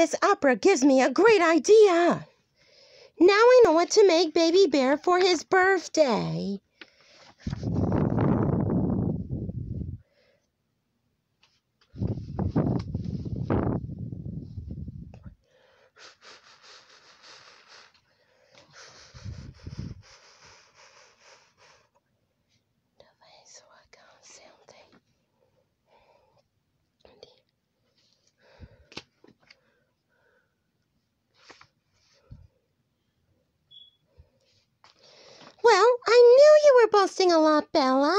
this opera gives me a great idea. Now I know what to make Baby Bear for his birthday. Were boasting a lot, Bella.